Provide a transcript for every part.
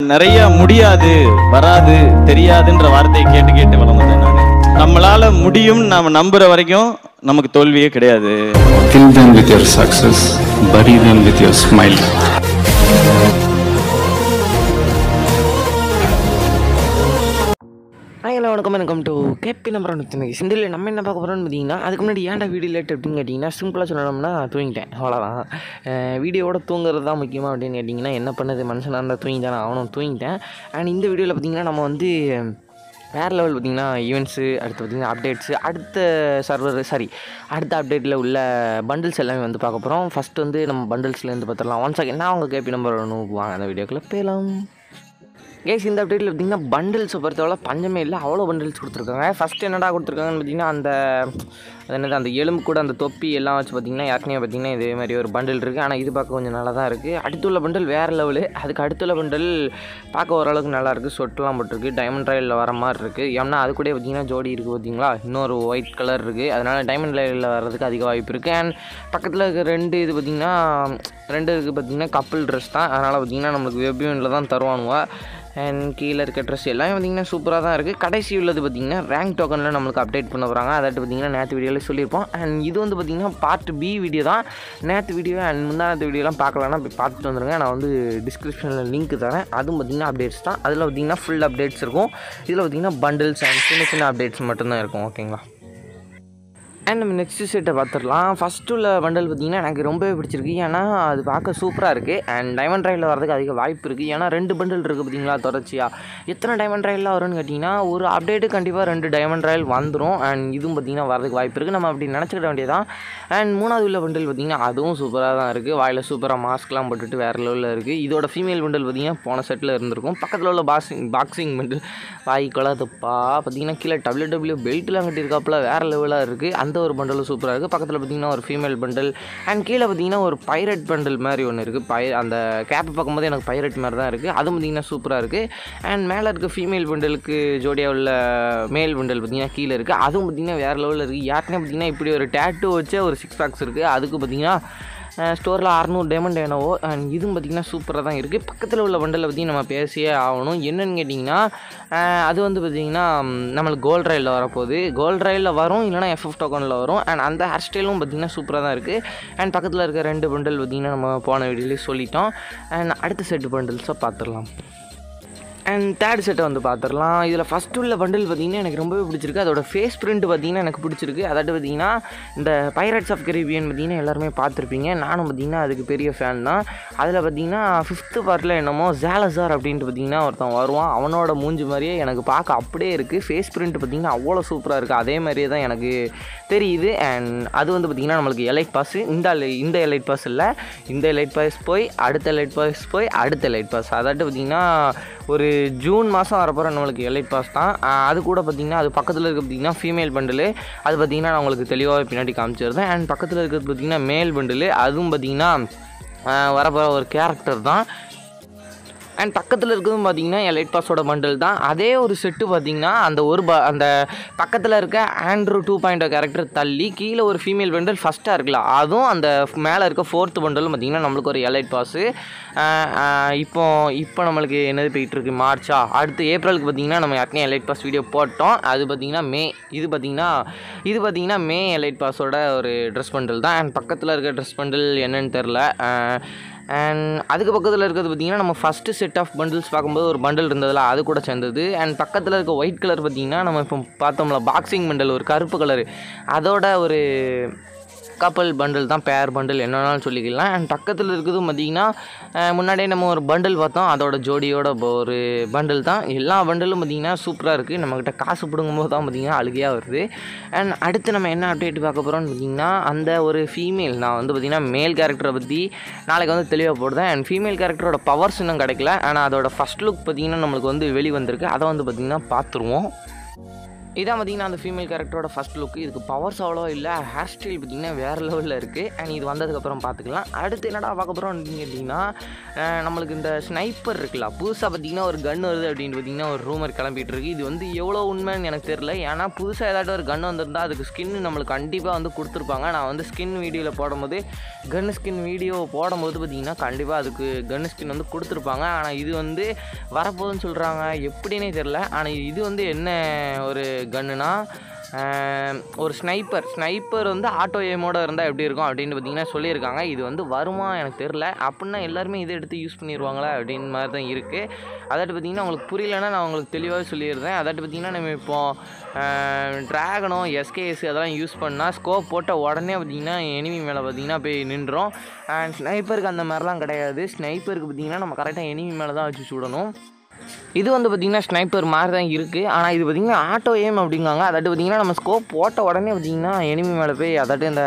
நிறைய முடியாது வராது தெரியாதுன்ற வார்த்தையை கேட்டு கேட்டு வளர்ந்தேன் நான் நம்மளால முடியும் நாம நம்புற வரைக்கும் நமக்கு தோல்வியே கிடையாது Kill them with your success, bury them with your smile. வணக்கம் வணக்கம் டு கேபி நம்பர் ஒன்று சிந்தில் நம்ம என்ன பார்க்க போகிறோம்னு பார்த்தீங்கன்னா அதுக்கு முன்னாடி ஏன்டா வீடியோ லேட் அப்படின்னு கேட்டிங்கன்னா சிம்பிளாக சொல்லணும்னா தூங்கிட்டேன். அவ்வளோதான் வீடியோவோட தூங்குறது தான் முக்கியமாக அப்படின்னு கேட்டிங்கன்னா என்ன பண்ணது மனுஷனாக இருந்தால் தூங்கிட்டான் அவனும் தூங்கிட்டேன். அண்ட் இந்த வீடியோவில் பார்த்தீங்கன்னா நம்ம வந்து வேறு லெவல் பார்த்தீங்கன்னா ஈவெண்ட்ஸு அடுத்து பார்த்தீங்கன்னா அப்டேட்ஸு அடுத்த சர்வர் சாரி அடுத்த அப்டேட்டில் உள்ள பண்டில்ஸ் எல்லாமே வந்து பார்க்க போகிறோம் ஃபஸ்ட்டு வந்து நம்ம பண்டில்ஸ்லேருந்து பார்த்துடலாம். ஒன் செகண்ட் நான் அவங்க கேபி நம்பர் ஒன்று வாங்க அந்த வீடியோக்குள்ளே போயலாம் கேஸ் இந்த அப்டேட்டில் பார்த்தீங்கன்னா பண்டில்ஸை பொறுத்தவரை பஞ்சமே இல்லை. அவ்வளோ பண்டில்ஸ் கொடுத்துருக்காங்க. ஃபஸ்ட்டு என்னடா கொடுத்துருக்காங்கன்னு பார்த்தீங்கன்னா அந்த அது என்னது அந்த எலும்பு கூட அந்த தொப்பி எல்லாம் வச்சு பார்த்தீங்கன்னா ஏற்கனவே பார்த்திங்கன்னா இதே மாதிரி ஒரு பண்டில் இருக்குது ஆனால் இது பார்க்க கொஞ்சம் நல்லா தான் இருக்குது அடுத்துள்ள பண்டில் வேறு லெவலு அதுக்கு அடுத்துள்ள பண்டில் பார்க்க ஓரளவுக்கு நல்லாயிருக்கு இருக்குது சொட்டெலாம் போட்டிருக்கு. டைமண்ட் ராயலில் வர மாதிரி இருக்குது ஏன்னா அது கூட பார்த்திங்கன்னா ஜோடி இருக்குது பார்த்திங்களா இன்னொரு ஒயிட் கலர் இருக்குது அதனால் டைமண்ட் ராயலில் வர்றதுக்கு அதிக வாய்ப்பு இருக்குது அண்ட் பக்கத்தில் இருக்க ரெண்டு இது பார்த்திங்கன்னா ரெண்டு இருக்குது பார்த்திங்கன்னா கப்பிள் ட்ரெஸ் தான். அதனால் பார்த்திங்கன்னா நம்மளுக்கு வெப்யூனில் தான் தருவானுங்க அண்ட் கீழே இருக்க ட்ரெஸ் எல்லாமே பார்த்திங்கன்னா சூப்பராக தான் இருக்குது கடைசி உள்ளது பார்த்திங்கன்னா ரேங்க் டோக்கனில் நம்மளுக்கு அப்டேட் பண்ண போகிறாங்க அதாட்டு பார்த்திங்கன்னா நேற்று வீடியோவில் சொல்லியிருப்போம். அண்ட் இது வந்து பார்த்திங்கன்னா பார்ட் பி வீடியோ தான். நேற்று வீடியோ அண்ட் முந்தானத்து வீடியோலாம் பார்க்கலன்னா போய் பார்த்துட்டு வந்துருங்க. நான் வந்து டிஸ்கிரிப்ஷனில் லிங்க் தரேன். அதுவும் பார்த்திங்கன்னா அப்டேட்ஸ் தான். அதில் பார்த்திங்கன்னா ஃபுல் அப்டேட்ஸ் இருக்கும். இதில் பார்த்திங்கன்னா பண்டில்ஸ் அண்ட் சின்ன சின்ன அப்டேட்ஸ் மட்டும்தான் இருக்கும். ஓகேங்களா அண்ட் நம்ம நெக்ஸ்ட் செட்டை பார்த்துடலாம் ஃபஸ்ட்டு உள்ள பண்டல் பார்த்திங்கன்னா எனக்கு ரொம்பவே பிடிச்சிருக்கு. ஏன்னா அது பார்க்க சூப்பராக இருக்குது அண்ட் டைமண்ட் ராயில் வரதுக்கு அதிக வாய்ப்பு இருக்குது ஏன்னா ரெண்டு பண்டல் இருக்குது பார்த்தீங்களா தொடர்ச்சியாக எத்தனை டைமண்ட் ராயில் வரும்னு கேட்டிங்கன்னா ஒரு அப்டேட்டு கண்டிப்பாக ரெண்டு டைமண்ட் ரயில் வந்துடும் அண்ட் இதுவும் பார்த்திங்கன்னா வரதுக்கு வாய்ப்பு இருக்குது நம்ம அப்படி நினச்சிக்கிட வேண்டியதான் அண்ட் மூணாவது உள்ள பண்டல் பார்த்திங்கன்னா அதுவும் சூப்பராக தான் இருக்குது வாயில் சூப்பராக மாஸ்க்லாம் போட்டுட்டு வேறு லெவலில் இருக்குது இதோட ஃபீமேல் பண்டல் பார்த்திங்கன்னா போன செட்டில் இருந்திருக்கும். பக்கத்தில் உள்ள பாக்ஸிங் பாக்ஸிங் பண்டல் வாய் கொலாதப்பா பார்த்திங்கன்னா கீழே டபிள்யூ டபிள்யூ பெல்ட்லாம் கட்டியிருக்காப்புல வேறு லெவலாக இருக்குது அந்த ஒரு பண்டலும் சூப்பராக இருக்குது பக்கத்தில் பார்த்திங்கன்னா ஒரு ஃபீமேல் பண்டல் அண்ட் கீழே பார்த்திங்கன்னா ஒரு பைரட் பண்டல் மாதிரி ஒன்று இருக்குது பை அந்த கேப்பை பார்க்கும்போது எனக்கு பைரட் மாதிரி தான் இருக்குது அதுவும் பார்த்திங்கன்னா சூப்பராக இருக்குது அண்ட் மேலே இருக்க ஃபீமேல் பண்டலுக்கு ஜோடியாக உள்ள மேல் பண்டல் பார்த்திங்கன்னா கீழே இருக்குது அதுவும் பார்த்திங்கன்னா வேறு லெவலில் இருக்குது யாருக்குனே பார்த்திங்கன்னா இப்படி ஒரு டேட்டு வச்ச ஒரு சிக்ஸ் பேக்ஸ் இருக்குது அதுக்கு பார்த்திங்கன்னா ஸ்டோரில் அறநூறு டைமண்ட் என்னவோ அண்ட் இதுவும் பார்த்திங்கன்னா சூப்பராக தான் இருக்குது பக்கத்தில் உள்ள பண்டலை பற்றி நம்ம பேசியே ஆகணும். என்னென்னு கேட்டிங்கன்னா அது வந்து பார்த்திங்கன்னா நம்மளுக்கு கோல்ட் ரயிலில் வரப்போகுது. கோல்ட் ரயிலில் வரும் இல்லைனா எஃப்எஃப் டோக்கனில் வரும். அண்ட் அந்த ஹேர் ஸ்டைலும் பார்த்திங்கன்னா சூப்பராக தான் இருக்குது அண்ட் பக்கத்தில் இருக்க ரெண்டு பண்டல் பார்த்திங்கன்னா நம்ம போன வீடியோலேயே சொல்லிட்டோம். அண்ட் அடுத்த செட்டு பண்டல்ஸை பார்த்துடலாம் அண்ட் தேர்ட் செட்டை வந்து பார்த்துடலாம் இதில் ஃபஸ்ட்டு உள்ள பண்டில் பார்த்திங்கன்னா எனக்கு ரொம்பவே பிடிச்சிருக்கு. அதோட ஃபேஸ் பிரிண்ட் பார்த்திங்கன்னா எனக்கு பிடிச்சிருக்கு. அதாட்டு பார்த்திங்கன்னா இந்த பைரட்ஸ் ஆஃப் கரீபியன் பார்த்திங்கன்னா எல்லாருமே பார்த்துருப்பீங்க நானும் பார்த்திங்கன்னா அதுக்கு பெரிய ஃபேன் தான். அதில் பார்த்திங்கன்னா ஃபிஃப்த்து பார்ட்டில் என்னமோ ஜாலசார் அப்படின்ட்டு பார்த்திங்கன்னா ஒருத்தன் வருவான். அவனோட மூஞ்சி மாதிரியே எனக்கு பார்க்க அப்படியே இருக்குது ஃபேஸ் பிரிண்ட் பார்த்திங்கன்னா அவ்வளோ சூப்பராக இருக்குது அதே மாதிரியே தான் எனக்கு தெரியுது. அண்ட் அது வந்து பார்த்திங்கன்னா நம்மளுக்கு எலைட் பாஸ் இந்த இந்த எலைட் பாஸ் இல்லை. இந்த எலைட் பாஸ் போய் அடுத்த எலைட் பாஸ் போய் அடுத்த எலைட் பாஸ் அதாட்டு பார்த்திங்கன்னா ஒரு ஜூன் மாதம் வரப்போகிற நம்மளுக்கு எலைட் பாஸ் தான். அது கூட பார்த்திங்கன்னா அது பக்கத்தில் இருக்க பார்த்திங்கன்னா ஃபீமேல் பண்டில் அது பார்த்திங்கன்னா நான் உங்களுக்கு தெளிவாக பின்னாடி காமிச்சிருந்தேன். அண்ட் பக்கத்தில் இருக்கிறது பார்த்திங்கன்னா மேல் பண்டில் அதுவும் பார்த்திங்கன்னா வரப்போகிற ஒரு கேரக்டர் தான். அண்ட் பக்கத்தில் இருக்கிறதும் பார்த்தீங்கன்னா எலைட் பாஸோட பண்டில் தான். அதே ஒரு செட்டு பார்த்தீங்கன்னா அந்த ஒரு ப அந்த பக்கத்தில் இருக்க ஆண்ட்ரூ டூ பாயிண்ட் கேரக்டர் தள்ளி கீழே ஒரு ஃபீமேல் பண்டில் ஃபஸ்ட்டாக இருக்கலாம் அதுவும் அந்த மேலே இருக்க ஃபோர்த்து பண்டலும் பார்த்தீங்கன்னா நம்மளுக்கு ஒரு எலைட் பாஸு இப்போ இப்போ நம்மளுக்கு என்னது போயிட்டுருக்கு? மார்ச்சா அடுத்து ஏப்ரலுக்கு பார்த்தீங்கன்னா நம்ம யாருக்குனே எலைட் பாஸ் வீடியோ போட்டோம். அது பார்த்தீங்கன்னா மே இது பார்த்தீங்கன்னா இது பார்த்தீங்கன்னா மே எலைட் பாஸோட ஒரு ட்ரெஸ் பண்டில் தான். அண்ட் பக்கத்தில் இருக்க ட்ரெஸ் பண்டில் என்னன்னு தெரில அண்ட் அதுக்கு பக்கத்தில் இருக்கிறது பார்த்தீங்கன்னா நம்ம ஃபஸ்ட்டு செட் ஆஃப் பண்டில்ஸ் பார்க்கும்போது ஒரு பண்டில் இருந்ததில்ல அது கூட சேர்ந்தது. அண்ட் பக்கத்தில் இருக்க ஒயிட் கலர் பார்த்தீங்கன்னா நம்ம இப்போ பார்த்தோம்ல பாக்ஸிங் பண்டில் ஒரு கருப்பு கலர் அதோட ஒரு கப்பல் பண்டில் தான் பேர் பண்டில் என்னென்னாலும் சொல்லிக்கலாம். அண்ட் பக்கத்தில் இருக்கிறதும் பார்த்தீங்கன்னா முன்னாடியே நம்ம ஒரு பண்டில் பார்த்தோம். அதோட ஜோடியோட ஒரு பண்டில் தான். எல்லா பண்டிலும் பார்த்தீங்கன்னா சூப்பராக இருக்குது நம்மக்கிட்ட காசு பிடுங்கும்போது தான் பார்த்திங்கன்னா அழுகையாக வருது. அண்ட் அடுத்து நம்ம என்ன அப்டேட் பார்க்க போகிறோம்னு பார்த்திங்கன்னா அந்த ஒரு ஃபீமேல் நான் வந்து பார்த்தீங்கன்னா மேல் கேரக்டரை பற்றி நாளைக்கு வந்து தெளிவாக போடுறேன். அண்ட் ஃபீமேல் கேரக்டரோட பவர்ஸ் இன்னும் கிடைக்கல. ஆனால் அதோட ஃபஸ்ட் லுக் பார்த்தீங்கன்னா நம்மளுக்கு வந்து வெளி வந்திருக்கு அதை வந்து பார்த்திங்கன்னா பார்த்துருவோம் இதான் பார்த்தீங்கன்னா அந்த ஃபீமேல் கேரக்டரோட ஃபஸ்ட் லுக் இதுக்கு பவர்ஸ் அவ்வளோ இல்லை. ஹேர் ஸ்டைல் பார்த்தீங்கன்னா வேறு லெவலில் இருக்குது அண்ட் இது வந்ததுக்கப்புறம் பார்த்துக்கலாம் அடுத்து என்னடா பார்க்க போகிறோம் அப்படின்னு கேட்டிங்கன்னா நம்மளுக்கு இந்த ஸ்னைப்பர் இருக்குல்ல புதுசாக பார்த்தீங்கன்னா ஒரு கன் வருது அப்படின்னு பார்த்தீங்கன்னா ஒரு ரூமர் கிளம்பிட்டு இருக்கு. இது வந்து எவ்வளோ உண்மைன்னு எனக்கு தெரியல. ஏன்னா புதுசாக ஏதாட்டும் ஒரு கன் வந்திருந்தால் அதுக்கு ஸ்கின் நம்மளுக்கு கண்டிப்பாக வந்து கொடுத்துருப்பாங்க. நான் வந்து ஸ்கின் வீடியோவில் போடும்போது கன் ஸ்கின் வீடியோ போடும்போது பார்த்தீங்கன்னா கண்டிப்பாக அதுக்கு கன் ஸ்கின் வந்து கொடுத்துருப்பாங்க. ஆனால் இது வந்து வரப்போகுதுன்னு சொல்கிறாங்க எப்படின்னே தெரில ஆனால் இது வந்து என்ன ஒரு கன்னுனா ஒரு ஸ்னைப்பர் ஸ்னைப்பர் வந்து ஆட்டோ ஏமோட இருந்தால் எப்படி இருக்கும் அப்படின்னு பார்த்தீங்கன்னா சொல்லியிருக்காங்க. இது வந்து வருமா எனக்கு தெரில அப்படின்னா எல்லாருமே இதை எடுத்து யூஸ் பண்ணிடுவாங்களா அப்படின்னு மாதிரி தான் இருக்குது அதாட்டு பார்த்தீங்கன்னா உங்களுக்கு புரியலன்னா நான் உங்களுக்கு தெளிவாக சொல்லிடுறேன். அதாட்டு பார்த்தீங்கன்னா நம்ம இப்போ ட்ராகனோ எஸ்கேஎஸ் அதெல்லாம் யூஸ் பண்ணால் ஸ்கோப் போட்ட உடனே பார்த்தீங்கன்னா எனிமி மேலே பார்த்தீங்கன்னா போய் நின்றோம். அண்ட் ஸ்னைப்பருக்கு அந்த மாதிரிலாம் கிடையாது. ஸ்னைப்பருக்கு பார்த்தீங்கன்னா நம்ம கரெக்டாக எனிமி மேலே தான் வச்சு சுடணும். இது வந்து பார்த்திங்கன்னா ஸ்னைப்பர் மாதிரி தான் இருக்குது ஆனால் இது பார்த்திங்கன்னா ஆட்டோ ஏம் அப்படிங்காங்க. அதாட்டு பார்த்திங்கன்னா நம்ம ஸ்கோப் போட்ட உடனே பார்த்திங்கன்னா எனிமி மேலே போய் அதாட்டு இந்த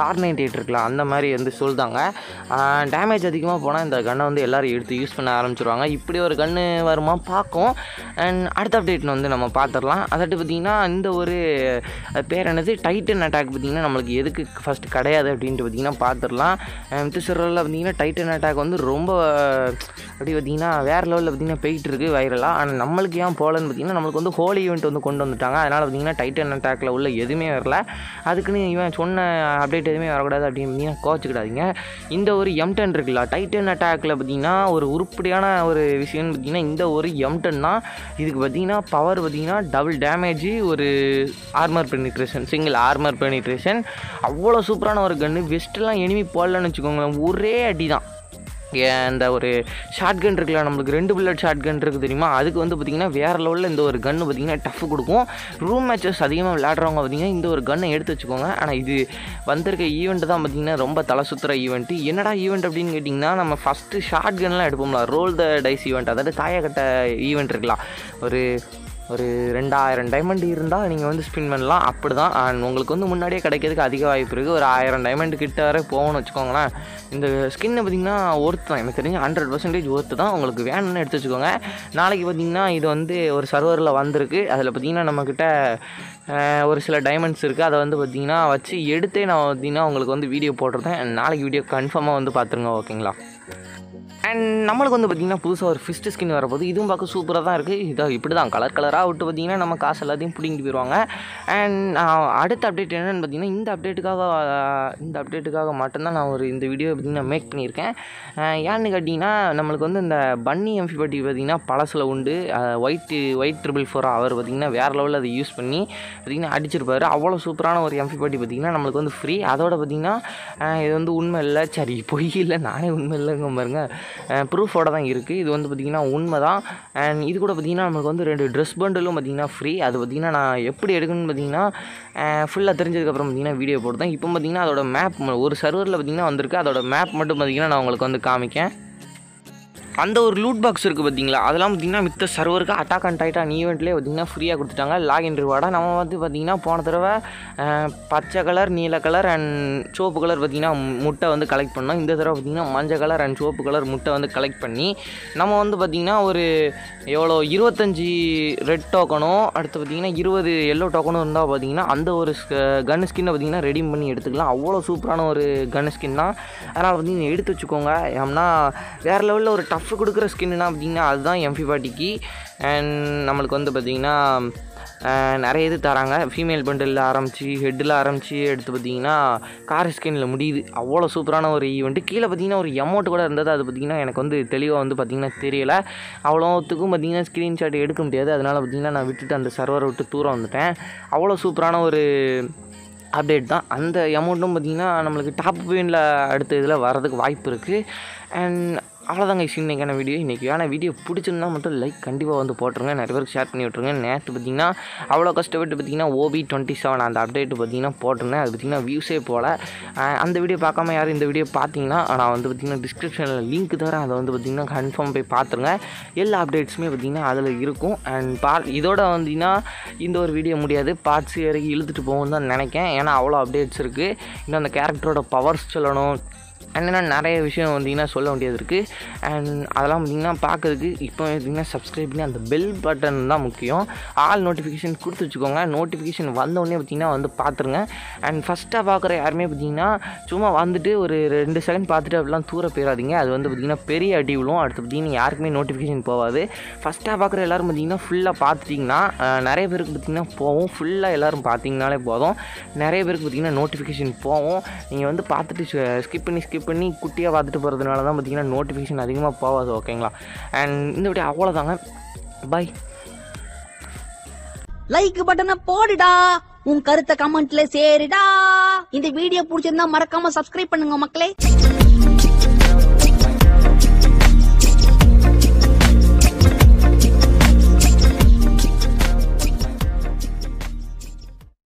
கார் நைன்டி எயிட் இருக்கலாம். அந்த மாதிரி வந்து சொல்லுதாங்க டேமேஜ் அதிகமாக போனால் இந்த கன்னை வந்து எல்லோரும் எடுத்து யூஸ் பண்ண ஆரம்பிச்சிருவாங்க. இப்படி ஒரு கன்று வருமா பார்க்கும். அண்ட் அடுத்த அப்டேட்னு வந்து நம்ம பார்த்துடலாம் அதாட்டு பார்த்திங்கன்னா இந்த ஒரு பேர் என்னது? டைட்டன் அட்டாக் பார்த்திங்கன்னா நம்மளுக்கு எதுக்கு ஃபஸ்ட்டு கிடையாது அப்படின்ட்டு பார்த்திங்கன்னா பார்த்துடலாம் மித்த சிறரில் பார்த்திங்கன்னா டைட்டன் அட்டாக் வந்து ரொம்ப அப்படி பார்த்திங்கன்னா வேறு லெவலில் பார்த்திங்கன்னா போயிட்டு இருக்கு வைரலாக ஆனால் நம்மளுக்கு ஏன் போகலன்னு பார்த்தீங்கன்னா நம்மளுக்கு வந்து ஹோலி ஈவெண்ட் வந்து கொண்டு வந்துட்டாங்க. அதனால் பார்த்தீங்கன்னா டைட்டன் அட்டாக்ல உள்ள எதுவுமே வரல. அதுக்குன்னு இவன் சொன்ன அப்டேட் எதுவுமே வரக்கூடாது அப்படின்னு கோச்சிக்கிடாதீங்க. இந்த ஒரு எம்டன் இருக்குல்ல டைட்டன் அட்டாக்ல பார்த்தீங்கன்னா ஒரு உருப்படியான ஒரு விஷயம்னு பார்த்தீங்கன்னா இந்த ஒரு எம்டன் தான். இதுக்கு பார்த்தீங்கன்னா பவர் பார்த்தீங்கன்னா டபுள் டேமேஜ் ஒரு armour penetration single armour penetration அவ்வளோ சூப்பரான ஒரு கன்று வெஸ்ட்லாம் எனிமி போடலன்னு வச்சுக்கோங்களேன் ஒரே அடி தான் ஏன் ஒரு ஷார்ட் கன் இருக்குல்ல நம்மளுக்கு ரெண்டு புல்லட் ஷார்ட் கன் இருக்குது தெரியுமா? அதுக்கு வந்து பார்த்திங்கன்னா வேறு லெவலில் இந்த ஒரு கன்று பார்த்திங்கன்னா டஃப் கொடுக்கும். ரூம் மேட்சஸ் அதிகமாக விளையாடுறவங்க பார்த்திங்கன்னா இந்த ஒரு கன்னை எடுத்து வச்சுக்கோங்க. ஆனால் இது வந்திருக்க ஈவெண்ட் தான் பார்த்திங்கன்னா ரொம்ப தலை சுற்றுற ஈவெண்ட்டு என்னடா ஈவெண்ட் அப்படின்னு கேட்டிங்கன்னா நம்ம ஃபஸ்ட்டு ஷார்ட் கன்லாம் எடுப்போம்ல ரோல் த டைஸ் ஈவெண்ட் அதாவது தாயக்கட்ட ஈவெண்ட் இருக்கலாம். ஒரு ஒரு ரெண்டாயிரம் டைமண்ட் இருந்தால் நீங்கள் வந்து ஸ்பின் பண்ணலாம். அப்படி தான் அண்ட் உங்களுக்கு வந்து முன்னாடியே கிடைக்கிறதுக்கு அதிக வாய்ப்பு இருக்குது ஒரு ஆயிரம் டைமண்ட் கிட்ட வரை போகணும்னு வச்சுக்கோங்களேன். இந்த ஸ்கின்னை பார்த்தீங்கன்னா ஒர்த்து தான். எனக்கு தெரிஞ்சு ஹண்ட்ரட் பர்சன்டேஜ் ஒர்த்து தான் உங்களுக்கு வேணும்னு எடுத்து வச்சுக்கோங்க. நாளைக்கு பார்த்தீங்கன்னா இது வந்து ஒரு சர்வரில் வந்திருக்கு. அதில் பார்த்தீங்கன்னா நம்மக்கிட்ட ஒரு சில டைமண்ட்ஸ் இருக்குது அதை வந்து பார்த்தீங்கன்னா வச்சு எடுத்தே நான் பார்த்தீங்கன்னா உங்களுக்கு வந்து வீடியோ போட்டிருந்தேன். நாளைக்கு வீடியோ கன்ஃபார்மாக வந்து பார்த்துருங்க ஓகேங்களா அண்ட் நம்மளுக்கு வந்து பார்த்திங்கன்னா புதுசாக ஒரு ஃபிஸ்ட் ஸ்கின் வரப்போது இதுவும் பார்க்க சூப்பராக தான் இருக்குது இதாக இப்படி தான் கலர் கலராக விட்டு பார்த்திங்கன்னா நம்ம காசு எல்லாத்தையும் பிடிங்கிட்டு போயிடுவாங்க அண்ட் அடுத்த அப்டேட் என்னென்னு பார்த்தீங்கன்னா இந்த அப்டேட்டுக்காக இந்த அப்டேட்டுக்காக மட்டும்தான் நான் ஒரு இந்த வீடியோ பார்த்திங்கன்னா மேக் பண்ணியிருக்கேன். ஏன்னு கேட்டிங்கன்னா நம்மளுக்கு வந்து இந்த பன்னி எம்பி பட்டி பார்த்திங்கன்னா பழசில் உண்டு. ஒயிட் ஒயிட் ட்ரிபிள் ஃபோர் அவர் பார்த்திங்கன்னா வேறு லெவலில் அதை யூஸ் பண்ணி பார்த்திங்கன்னா அடிச்சிருப்பாரு. அவ்வளோ சூப்பரான ஒரு எம்பி பாட்டி பார்த்திங்கன்னா நம்மளுக்கு வந்து ஃப்ரீ அதோட பார்த்திங்கன்னா இது வந்து உண்மை இல்லை. சரி பொய் இல்லை. நானே உண்மை இல்லைங்க பாருங்க. ப்ரூஃபோட தான் இருக்குது இது வந்து பார்த்திங்கன்னா உண்மை தான் அண்ட் இது கூட பார்த்திங்கன்னா நமக்கு வந்து ரெண்டு ட்ரெஸ் பண்டலும் பார்த்திங்கன்னா ஃப்ரீ அது பார்த்திங்கன்னா நான் எப்படி எடுக்கணும்னு பார்த்திங்கன்னா ஃபுல்லாக தெரிஞ்சதுக்கப்புறம் பார்த்திங்கன்னா வீடியோ போட்டு தான் இப்போ பார்த்திங்கன்னா அதோட மேப் ஒரு சர்வரில் பார்த்திங்கன்னா வந்திருக்கு. அதோட மேப் மட்டும் பார்த்திங்கன்னா நான் உங்களுக்கு வந்து காமிக்கேன். அந்த ஒரு லூட் பாக்ஸ் இருக்குது பார்த்தீங்களா அதெல்லாம் பார்த்தீங்கன்னா மித்த சர்வருக்கு அட்டாக் அண்ட் டைட்டான் ஈவெண்ட்லேயே பார்த்தீங்கன்னா ஃப்ரீயாக கொடுத்துட்டாங்க. லாகின் ரிவார்டாக நம்ம வந்து பார்த்தீங்கன்னா போன தடவை பச்சை கலர் நீல கலர் அண்ட் சிவப்பு கலர் பார்த்தீங்கன்னா முட்டை வந்து கலெக்ட் பண்ணோம். இந்த தடவை பார்த்தீங்கன்னா மஞ்சள் கலர் அண்ட் சோப்பு கலர் முட்டை வந்து கலெக்ட் பண்ணி நம்ம வந்து பார்த்திங்கன்னா ஒரு எவ்வளோ இருபத்தஞ்சி ரெட் டோக்கனும் அடுத்து பார்த்திங்கன்னா இருபது எல்லோ டோக்கனும் இருந்தால் பார்த்தீங்கன்னா அந்த ஒரு கன் ஸ்கின்னை பார்த்தீங்கன்னா ரெடி பண்ணி எடுத்துக்கலாம். அவ்வளோ சூப்பரான ஒரு கன் ஸ்கின் தான். அதனால் பார்த்தீங்கன்னா எடுத்து வச்சுக்கோங்க. ஏன்னா வேறு லெவலில் ஒரு டஃப் கொடுக்குற ஸ்கின்னா பார்த்தீங்கன்னா அதுதான் எம்ஃபி பாட்டிக்கு அண்ட் நம்மளுக்கு வந்து பார்த்திங்கன்னா நிறைய இது தராங்க. ஃபீமேல் பண்டில் ஆரம்பித்து ஹெட்டில் ஆரம்பித்து எடுத்து பார்த்தீங்கன்னா கார் ஸ்கின்னில் முடியுது. அவ்வளோ சூப்பரான ஒரு ஈவெண்ட்டு கீழே பார்த்தீங்கன்னா ஒரு அமௌண்ட் கூட இருந்தது. அது பார்த்தீங்கன்னா எனக்கு வந்து தெளிவாக வந்து பார்த்திங்கன்னா தெரியல. அவ்வளோத்துக்கும் பார்த்தீங்கன்னா ஸ்க்ரீன்ஷாட் எடுக்க முடியாது. அதனால் பார்த்தீங்கன்னா நான் விட்டுட்டு அந்த சர்வரை விட்டு தூரம் வந்துட்டேன். அவ்வளோ சூப்பரான ஒரு அப்டேட் தான். அந்த அமௌண்ட்டும் பார்த்திங்கன்னா நம்மளுக்கு டாப் பெயினில் அடுத்த இதில் வரதுக்கு வாய்ப்பு இருக்குது அண்ட் அவ்வளோதாங்க இன்றைக்கான வீடியோ இன்றைக்கி ஆனால் வீடியோ பிடிச்சிருந்தா மட்டும் லைக் கண்டிப்பாக வந்து போட்டுருங்க. நிறைய பேருக்கு ஷேர் பண்ணி விட்ருங்க நேற்று பார்த்தீங்கன்னா அவ்வளோ கஷ்டப்பட்டு பார்த்தீங்கன்னா ஓபி டுவெண்ட்டி செவன் அந்த அப்டேட் பார்த்தீங்கன்னா போட்டிருந்தேன். அது பார்த்தீங்கன்னா வியூஸே போல். அந்த வீடியோ பார்க்காம யாரும் இந்த வீடியோ பார்த்தீங்கன்னா நான் வந்து பார்த்தீங்கன்னா டிஸ்கிரிப்ஷனில் லிங்க் தரேன். அதை வந்து பார்த்திங்கன்னா கன்ஃபார்ம் போய் பார்த்துருங்க. எல்லா அப்டேட்ஸுமே பார்த்திங்கன்னா அதில் இருக்கும். அண்ட் பார்ட் இதோட வந்தீங்கன்னா இந்த ஒரு வீடியோ முடியாது. பார்ட்ஸ் வரைக்கும் இழுத்துட்டு போகணும்னு தான் நினைக்கேன். ஏன்னா அவ்வளோ அப்டேட்ஸ் இருக்குது இன்னும் அந்த கேரக்டரோட பவர்ஸ் சொல்லணும். என்னென்னா நிறைய விஷயம் வந்தீங்கன்னா சொல்ல வேண்டியது இருக்குது அண்ட் அதெல்லாம் பார்த்தீங்கன்னா பார்க்கறதுக்கு இப்போ பார்த்தீங்கன்னா சப்ஸ்கிரைப் பண்ணி அந்த பெல் பட்டன் தான் முக்கியம். ஆல் நோட்டிஃபிகேஷன் கொடுத்து வச்சுக்கோங்க. நோட்டிஃபிகேஷன் வந்தோடனே பார்த்திங்கன்னா வந்து பார்த்துருங்க. அண்ட் ஃபஸ்ட்டாக பார்க்குற யாருமே பார்த்திங்கன்னா சும்மா வந்துட்டு ஒரு ரெண்டு செகண்ட் பார்த்துட்டு அப்படிலாம் தூர போயிடாதீங்க அது வந்து பார்த்திங்கன்னா பெரிய அடி விழும். அடுத்து பார்த்திங்கன்னா யாருக்குமே நோட்டிஃபிகேஷன் போகாது. ஃபஸ்ட்டாக பார்க்குற எல்லோரும் பார்த்திங்கன்னா ஃபுல்லாக பார்த்துட்டிங்கன்னா நிறைய பேருக்கு பார்த்திங்கன்னா போவோம் ஃபுல்லாக எல்லோரும் பார்த்தீங்கனாலே போதும். நிறைய பேருக்கு பார்த்திங்கன்னா நோட்டிஃபிகேஷன் போவோம் நீங்கள் வந்து பார்த்துட்டு ஸ்கிப் பண்ணி ஸ்கிப் பண்ணி குட்டியாக பார்த்துட்டு போகிறதுனால தான் பார்த்திங்கன்னா நோட்டிஃபிகேஷன் அதிகமாக போகாது ஓகேங்களா அண்ட் இந்த விட அவ்வளோதாங்க பை லைக் பட்டனை போடுடா. உன் கருத்தை கமெண்ட்ல சேருடா. இந்த வீடியோ பிடிச்சிருந்தா மறக்காம சப்ஸ்கிரைப் பண்ணுங்க மக்களே.